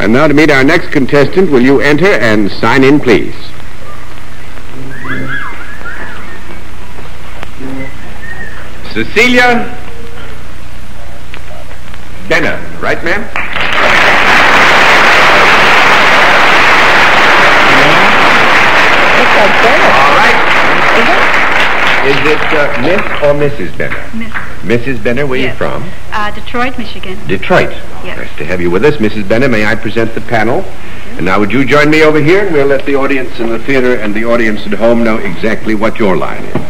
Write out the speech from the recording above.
And now to meet our next contestant, will you enter and sign in, please? Cecilia Benner, right, ma'am? All right. Is it uh, Miss or Mrs. Benner? Miss. Mrs. Benner, where Yes. you from? Uh, Detroit, Michigan. Detroit. Yes. Nice to have you with us. Mrs. Benner, may I present the panel? And now would you join me over here? And we'll let the audience in the theater and the audience at home know exactly what your line is.